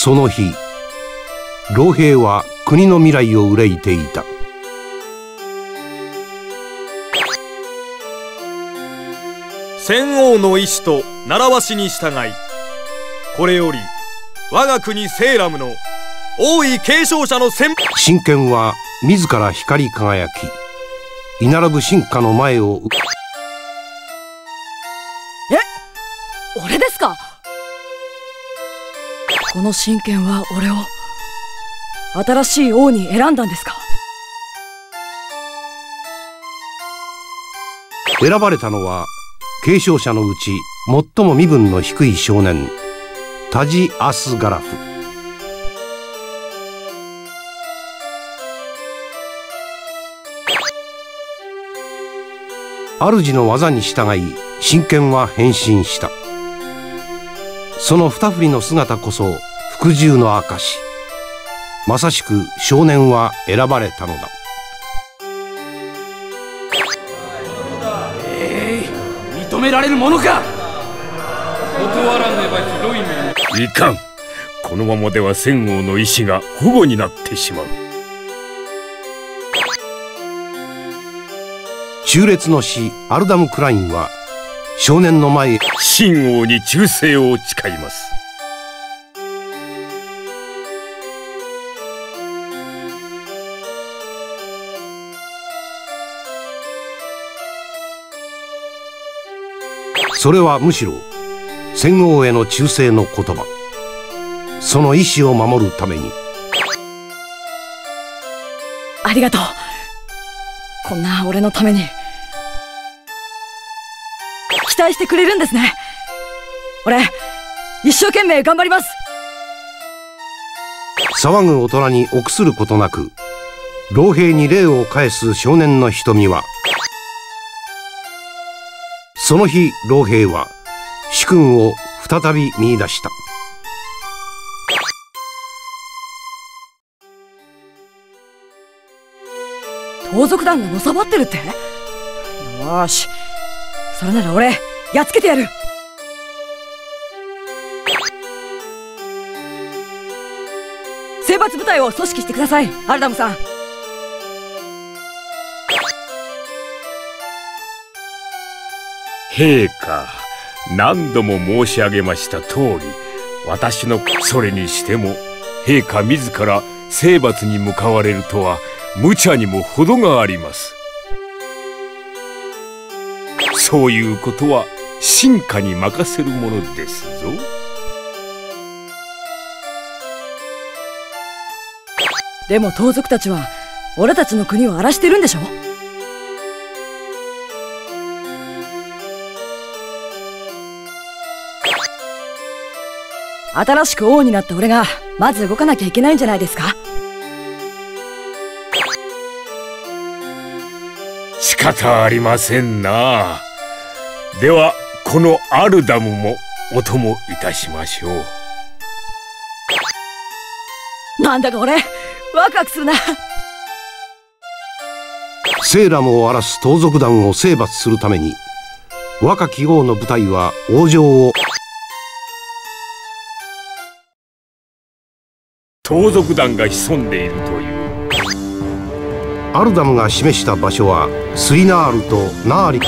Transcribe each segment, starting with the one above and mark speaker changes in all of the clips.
Speaker 1: その日老兵は国の未来を憂いていた。
Speaker 2: 先王の意志と習わしに従いこれより我が国セーラムの王位継承者の先
Speaker 1: 真剣は自ら光り輝き居並ぶ進化の前を
Speaker 3: この真剣は俺を新しい王に選んだんですか？
Speaker 1: 選ばれたのは継承者のうち最も身分の低い少年タジ・アスガラフ。主の技に従い真剣は変身した。その二振りの姿こそ服従の証まさしく少年は選ばれたのだ。
Speaker 4: 認められるものか。
Speaker 5: 断らねばひどい目に。いかん。このままでは戦王の意志が保護になってしまう。
Speaker 1: 中烈の死アルダム・クラインは少年の前へ。
Speaker 5: 秦王に忠誠を誓います。
Speaker 1: それはむしろ戦王への忠誠の言葉。その意志を守るために。
Speaker 3: ありがとう。こんな俺のために期待してくれるんですね。俺一生懸命頑張ります。
Speaker 1: 騒ぐ大人に臆することなく老兵に礼を返す少年の瞳は。その日老兵は主君を再び見出した。
Speaker 3: 盗賊団がのさばってるって？よーし。それなら俺やっつけてやる。征伐部隊を組織してください。アルダムさん。
Speaker 5: 陛下何度も申し上げました通り私のそれにしても陛下自ら征伐に向かわれるとは無茶にも程があります。そういうことは進化に任せるものですぞ。
Speaker 3: でも盗賊たちは俺たちの国を荒らしてるんでしょ？新しく王になった俺がまず動かなきゃいけないんじゃないですか？
Speaker 5: 仕方ありませんな。ではこのアルダムもお供いたしましょう。
Speaker 3: なんだか俺ワクワクするな。
Speaker 1: セーラムを荒らす盗賊団を征伐するために若き王の部隊は王城を。
Speaker 5: 盗賊団が潜んでいるという。
Speaker 1: アルダムが示した場所はスリナールとナーリ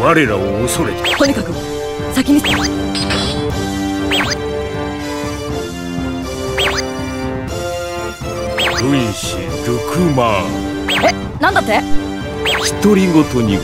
Speaker 5: 我らを恐れて。
Speaker 3: とにかく先に。
Speaker 5: 軍師ルクマー。
Speaker 3: えなんだって？
Speaker 5: 独り言にご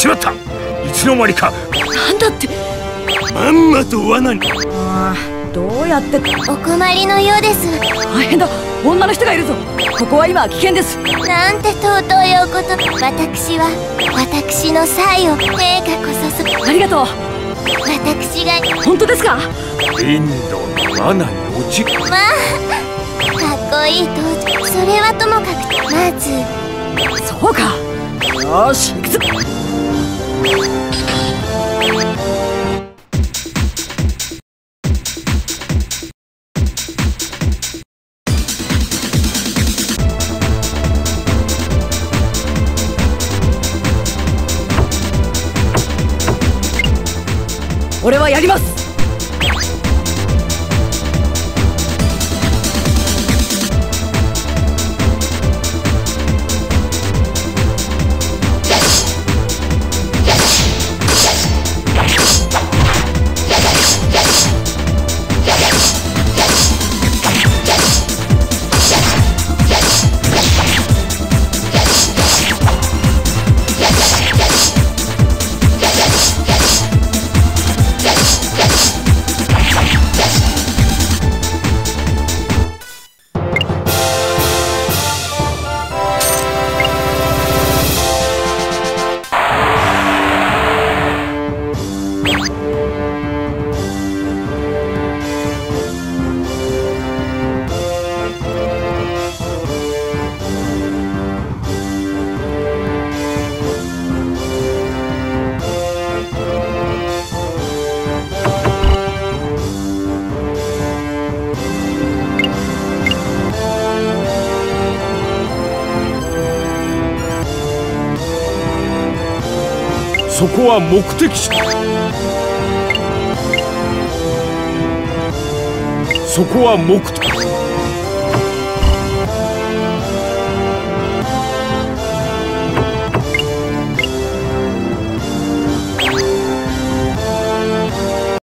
Speaker 5: しまった。いつの間にか。
Speaker 3: なんだって。
Speaker 5: まんまと罠に。
Speaker 3: あーどうやって
Speaker 6: お困りのようです。
Speaker 3: 大変だ。女の人がいるぞ。ここは今危険です。
Speaker 6: なんて尊いおこと私は私の才を陛下こそす。
Speaker 3: ありがとう。
Speaker 6: 私が。
Speaker 3: 本当ですか？
Speaker 5: インドの罠に落ち
Speaker 6: まあかっこいい登場それはともかく。まず。
Speaker 3: そうか。よーし俺はやります。
Speaker 5: そこは目的地。そこは目的。